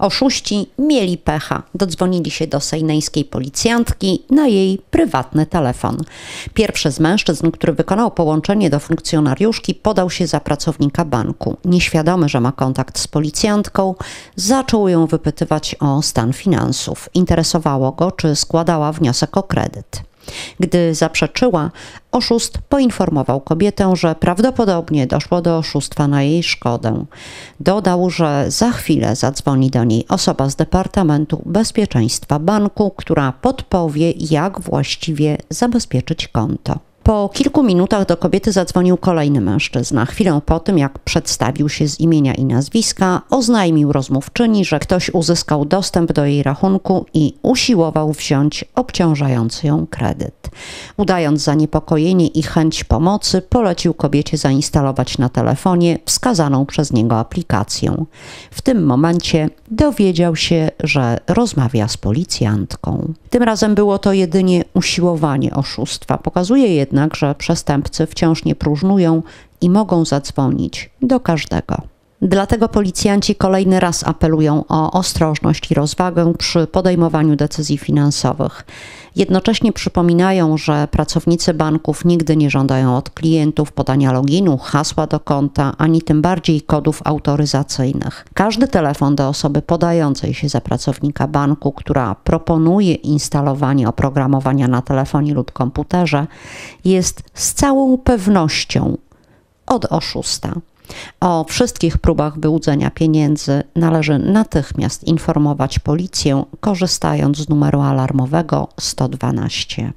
Oszuści mieli pecha. Dodzwonili się do sejneńskiej policjantki na jej prywatny telefon. Pierwszy z mężczyzn, który wykonał połączenie do funkcjonariuszki, podał się za pracownika banku. Nieświadomy, że ma kontakt z policjantką, zaczął ją wypytywać o stan finansów. Interesowało go, czy składała wniosek o kredyt. Gdy zaprzeczyła, oszust poinformował kobietę, że prawdopodobnie doszło do oszustwa na jej szkodę. Dodał, że za chwilę zadzwoni do niej osoba z Departamentu Bezpieczeństwa Banku, która podpowie, jak właściwie zabezpieczyć konto. Po kilku minutach do kobiety zadzwonił kolejny mężczyzna. Chwilę po tym, jak przedstawił się z imienia i nazwiska, oznajmił rozmówczyni, że ktoś uzyskał dostęp do jej rachunku i usiłował wziąć obciążający ją kredyt. Udając zaniepokojenie i chęć pomocy, polecił kobiecie zainstalować na telefonie wskazaną przez niego aplikację. W tym momencie dowiedział się, że rozmawia z policjantką. Tym razem było to jedynie usiłowanie oszustwa. Pokazuje jednak, jednak, że przestępcy wciąż nie próżnują i mogą zadzwonić do każdego. Dlatego policjanci kolejny raz apelują o ostrożność i rozwagę przy podejmowaniu decyzji finansowych. Jednocześnie przypominają, że pracownicy banków nigdy nie żądają od klientów podania loginu, hasła do konta, ani tym bardziej kodów autoryzacyjnych. Każdy telefon do osoby podającej się za pracownika banku, która proponuje instalowanie oprogramowania na telefonie lub komputerze, jest z całą pewnością od oszusta. O wszystkich próbach wyłudzenia pieniędzy należy natychmiast informować policję, korzystając z numeru alarmowego 112.